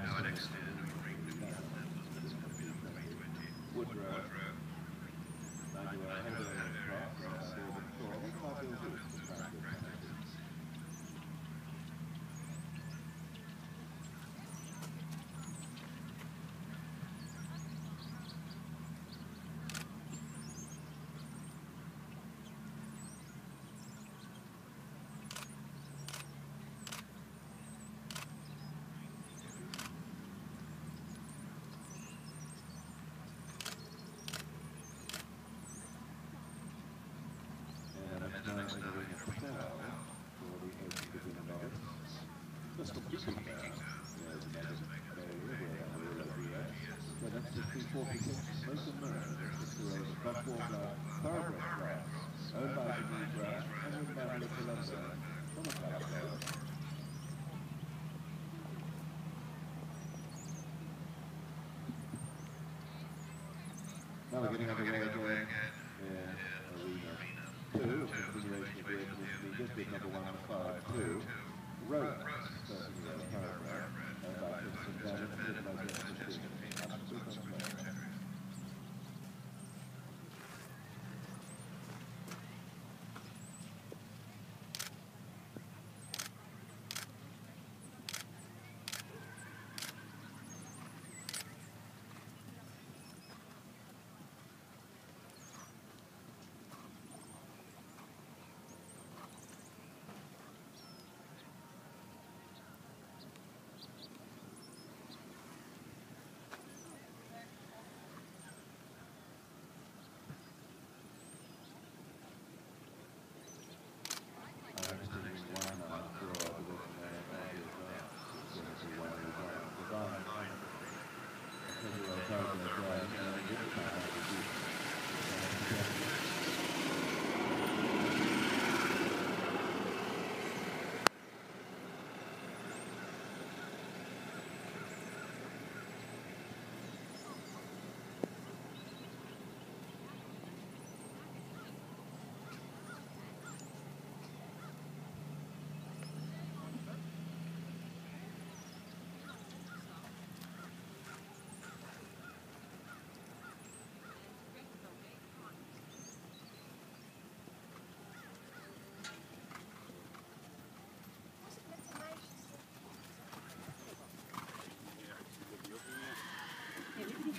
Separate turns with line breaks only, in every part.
Now extended
Woodrow. Manuel Henderson 1646. Mason. This is a Blood Thoroughbred class. Owned by the New Grass and by Melissa Lumber from a California. Now we're getting underway again in Arena 2, a continuation of the Open League, bid number 152. Rose, 13 year old thoroughbred, owned by Kristen Bennett,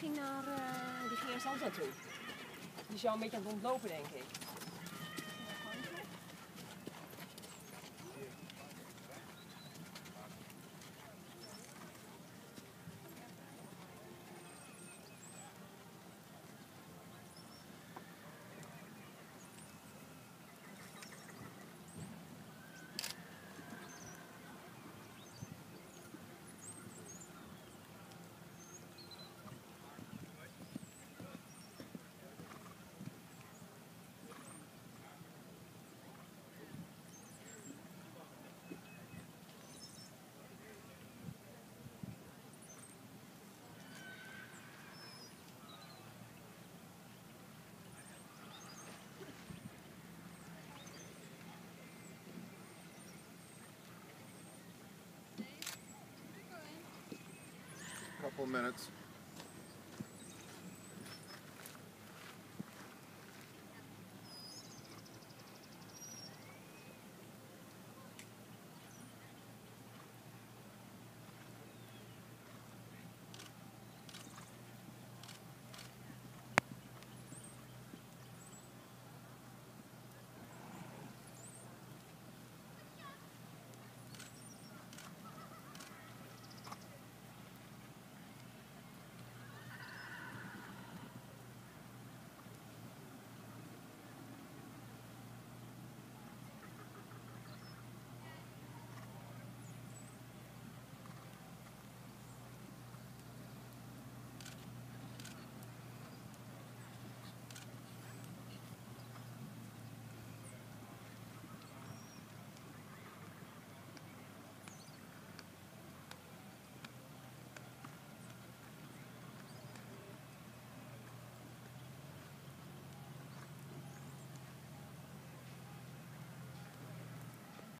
ging naar, eh die ging eerst altijd toe. Die jou een beetje aan het ontlopen, denk ik.
Couple minutes.